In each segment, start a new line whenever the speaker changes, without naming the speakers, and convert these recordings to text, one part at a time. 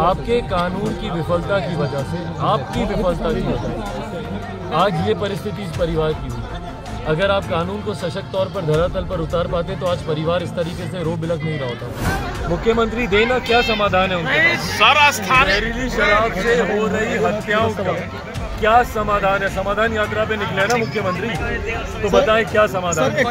आपके कानून की विफलता की वजह से आपकी विफलता की वजह से आज ये परिस्थिति इस परिवार की हुई। अगर आप कानून को सशक्त तौर पर धरातल पर उतार पाते तो आज परिवार इस तरीके से रो बिलक नहीं रहा होता। मुख्यमंत्री देना क्या समाधान है उनका
सर स्थानीय
शराब से हो रही हत्याओं का क्या समाधान है? समाधान यात्रा पे निकले ना मुख्यमंत्री? तो बताएँ क्या समाधान है?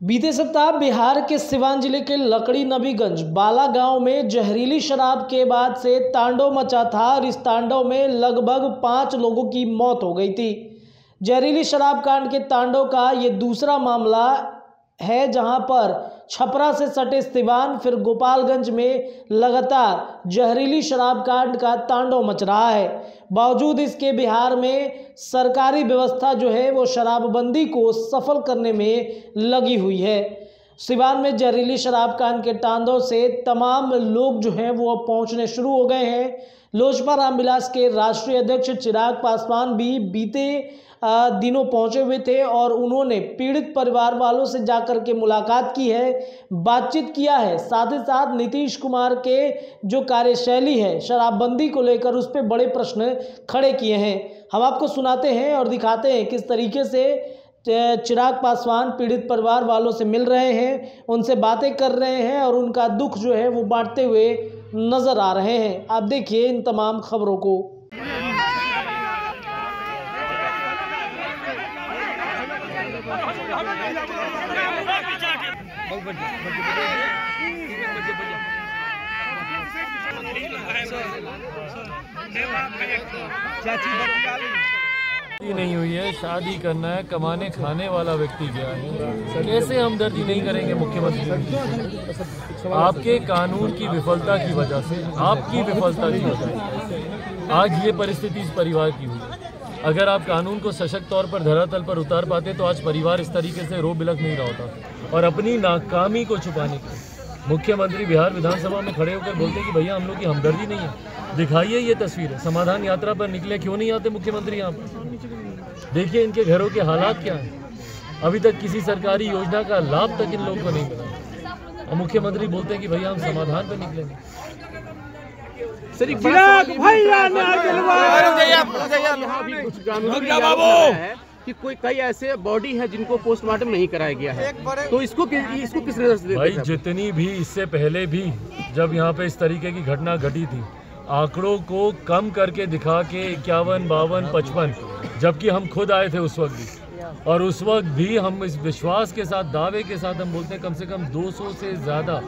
बीते सप्ताह बिहार के सिवान ज़िले के लकड़ी नबीगंज, बाला गाँव में जहरीली शराब के बाद से तांडव मचा था और इस तांडव में लगभग पाँच लोगों की मौत हो गई थी। जहरीली शराब कांड के तांडव का ये दूसरा मामला है जहाँ पर छपरा से सटे सिवान फिर गोपालगंज में लगातार जहरीली शराब कांड का तांडव मच रहा है। बावजूद इसके बिहार में सरकारी व्यवस्था जो है, वो शराबबंदी को सफल करने में लगी हुई है। सिवान में जहरीली शराब कांड के तांडव से तमाम लोग जो हैं, वो अब पहुँचने शुरू हो गए हैं। लोजपा रामविलास के राष्ट्रीय अध्यक्ष चिराग पासवान भी बीते दिनों पहुँचे हुए थे और उन्होंने पीड़ित परिवार वालों से जाकर के मुलाकात की है, बातचीत किया है। साथ ही साथ नीतीश कुमार के जो कार्यशैली है, शराबबंदी को लेकर उस पर बड़े प्रश्न खड़े किए हैं। हम आपको सुनाते हैं और दिखाते हैं किस तरीके से चिराग पासवान पीड़ित परिवार वालों से मिल रहे हैं, उनसे बातें कर रहे हैं और उनका दुख जो है वो बांटते हुए नज़र आ रहे हैं। आप देखिए इन तमाम खबरों को।
शादी नहीं हुई है, शादी करना है, कमाने, खाने वाला व्यक्ति क्या है? कैसे हम हमदर्दी नहीं करेंगे मुख्यमंत्री आपके कानून की विफलता की वजह से, आपकी विफलता की वजह से आज ये परिस्थिति इस परिवार की हुई। अगर आप कानून को सशक्त तौर पर धरातल पर उतार पाते तो आज परिवार इस तरीके से रो बिलक नहीं रहा होता और अपनी नाकामी को छुपाने के मुख्यमंत्री बिहार विधानसभा में खड़े होकर बोलते कि भैया हम लोग की हमदर्दी नहीं है। दिखाइए ये तस्वीर। समाधान यात्रा पर निकले, क्यों नहीं आते मुख्यमंत्री यहाँ पर? देखिए इनके घरों के हालात क्या हैं। अभी तक किसी सरकारी योजना का लाभ तक इन लोगों को नहीं मिला। और मुख्यमंत्री बोलते हैं कि भैया हम समाधान पर निकलेंगे।
सर एक भैया यहाँ भी कुछ ग्रामीणों कि कोई कई ऐसे बॉडी है जिनको पोस्टमार्टम नहीं कराया गया है। तो इसको कि, इसको किस नज़र से
भाई जितनी भी इससे पहले भी जब यहाँ पे इस तरीके की घटना घटी थी आंकड़ों को कम करके दिखा के इक्यावन बावन पचपन जबकि हम खुद आए थे उस वक्त भी। और उस वक्त भी हम इस विश्वास के साथ दावे के साथ हम बोलते हैं कम से कम 200 से ज़्यादा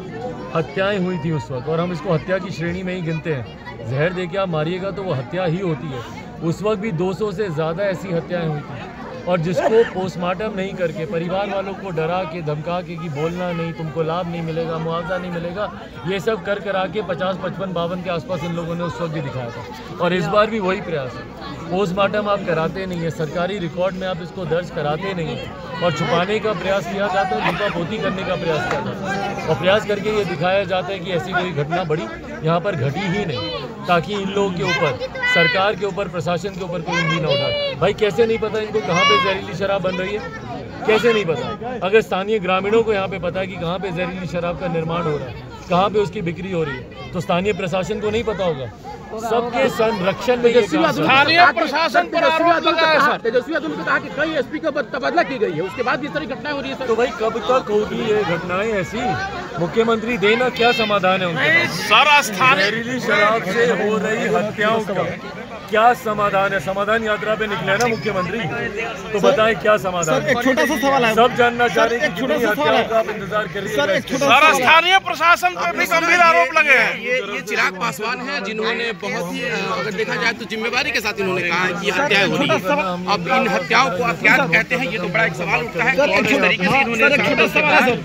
हत्याएँ हुई थी उस वक्त। और हम इसको हत्या की श्रेणी में ही गिनते हैं। जहर दे के आप मारिएगा तो वो हत्या ही होती है। उस वक्त भी 200 से ज़्यादा ऐसी हत्याएँ हुई थी। और जिसको पोस्टमार्टम नहीं करके परिवार वालों को डरा के धमका के कि बोलना नहीं तुमको लाभ नहीं मिलेगा मुआवजा नहीं मिलेगा ये सब कर करा के पचास पचपन बावन के आसपास इन लोगों ने उस वक्त भी दिखाया था। और इस बार भी वही प्रयास है। पोस्टमार्टम आप कराते नहीं है, सरकारी रिकॉर्ड में आप इसको दर्ज कराते नहीं हैं और छुपाने का प्रयास किया जाता है लिपा पोती करने का प्रयास किया जाता है। और प्रयास करके ये दिखाया जाता है कि ऐसी कोई घटना बड़ी, यहाँ पर घटी ही नहीं, ताकि इन लोगों के ऊपर, सरकार के ऊपर, प्रशासन के ऊपर कोई उंगली ना उठाए। भाई, कैसे नहीं पता इनको कहाँ पे जहरीली शराब बन रही है? कैसे नहीं पता? अगर स्थानीय ग्रामीणों को यहाँ पे पता है कि कहाँ पे जहरीली शराब का निर्माण हो रहा है, कहाँ पे उसकी बिक्री हो रही है तो स्थानीय प्रशासन को नहीं पता होगा। सबके संरक्षण में
स्थानीय प्रशासन पर आरोप लगाया सर।
तेजस्वी यादव ने कहा कि कई एसपी का तबादला की गई है। उसके बाद इस तरह घटनाएँ हो रही है
तो भाई कब तक होगी ये घटनाएँ ऐसी? मुख्यमंत्री देना क्या समाधान है उनके
सर स्थानीय
जहरीली शराब से हो रही हत्याओं का क्या समाधान है? समाधान यात्रा पे निकले ना मुख्यमंत्री। तो बताएँ क्या समाधान
एक छोटा सा सवाल है।
सब जानना चाह रहे हैं कि कितनी हत्याओं का आप इंतज़ार कर रही
सर, एक छोटा
सर स्थानीय प्रशासन पर भी गंभीर आरोप लगे हैं।
ये ये चिराग पासवान है जिन्होंने बहुत ही अगर देखा जाए तो जिम्मेवारी के साथ इन्होंने कहा कि हत्याएँ हो रही है अब इन हत्याओं को आप क्या कहते हैं? ये तो बड़ा एक सवाल उठता है कौन तरीके से इन्होंने